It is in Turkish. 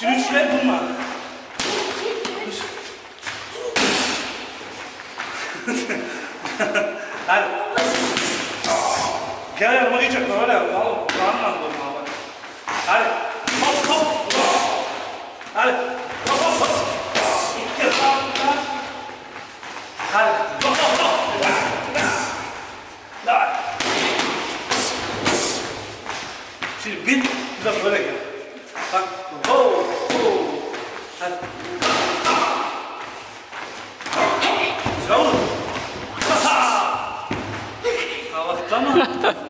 Şuraya vurma. Hadi. Gel yanıma geçecek öyle yap. Al, kulağından durma bak. Hadi. Hop hop. Hadi. Hop hop hop. Daha. Hadi. Hop hop hop. Şimdi bin, bir de böyle gel. Bak. Ho. Raul! Tchau! Tchau, tchau!